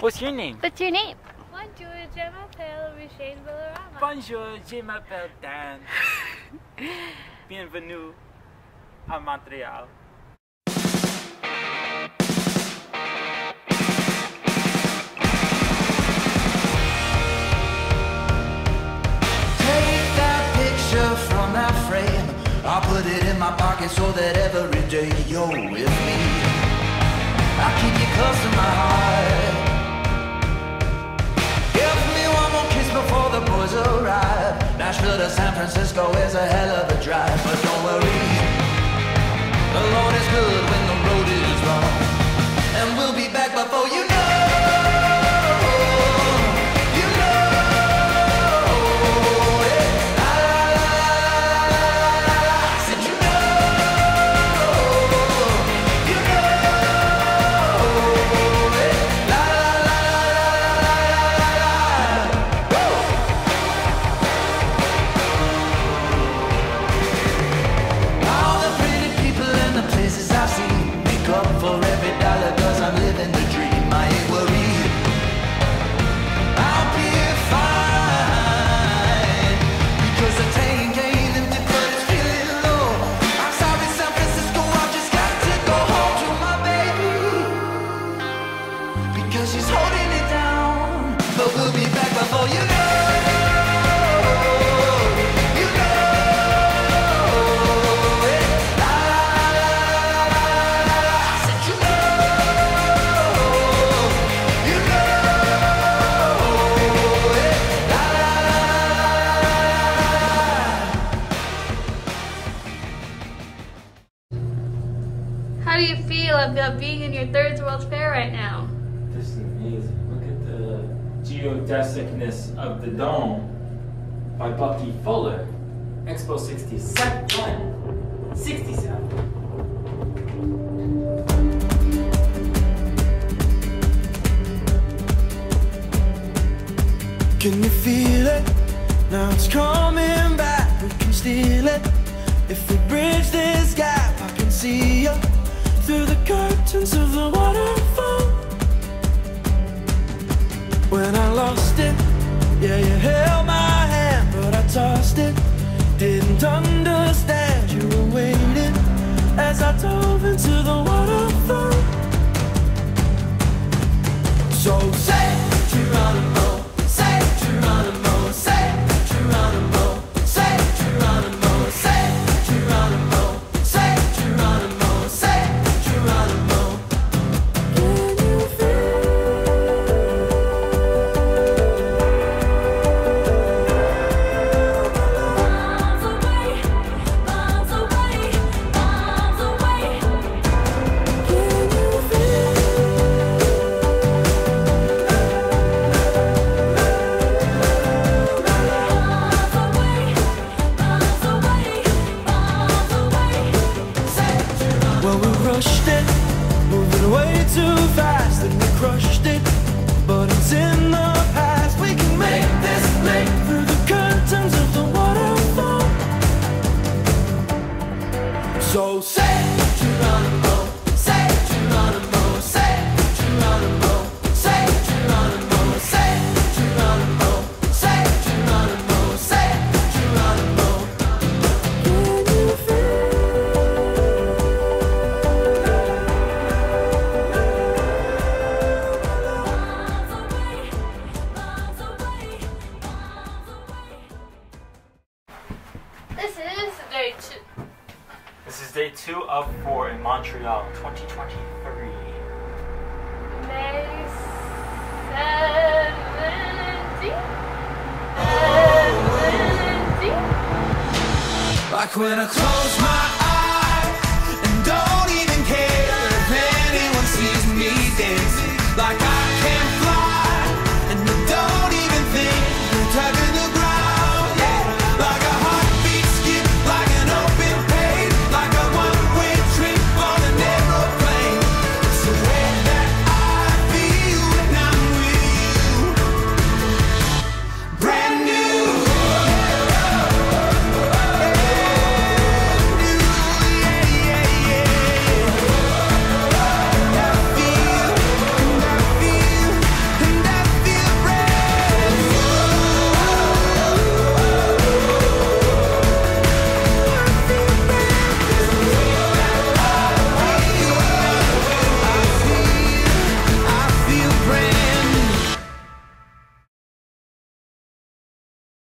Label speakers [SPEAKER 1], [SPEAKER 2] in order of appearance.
[SPEAKER 1] What's your name?
[SPEAKER 2] What's your name?
[SPEAKER 3] Bonjour, je m'appelle Michelle Villarama.
[SPEAKER 1] Bonjour, je m'appelle Dan. Bienvenue à Montréal.
[SPEAKER 4] Take that picture from that frame. I'll put it in my pocket so that every day you're with me. I'll keep you close to my heart. Francisco is a hell of a drive, but don't worry. Because she's holding it down But we'll be back before you know.
[SPEAKER 3] How do you feel about being in your third World Fair right now?
[SPEAKER 1] Geodesicness of the dome by Bucky Fuller. Expo 67. 67.
[SPEAKER 4] Can you feel it? Now it's coming back. We can steal it. If we bridge this gap, I can see you through the curtains of the waterfall. When I lost it, yeah, you held my hand, but I tossed it. Didn't understand fast, and we crushed it. But it's in the past. We can make this leap through the curtains of the waterfall. So say
[SPEAKER 3] two
[SPEAKER 1] of four in Montreal, 2023.
[SPEAKER 3] May 17th? 17th?
[SPEAKER 4] Like when I close my. Like I can't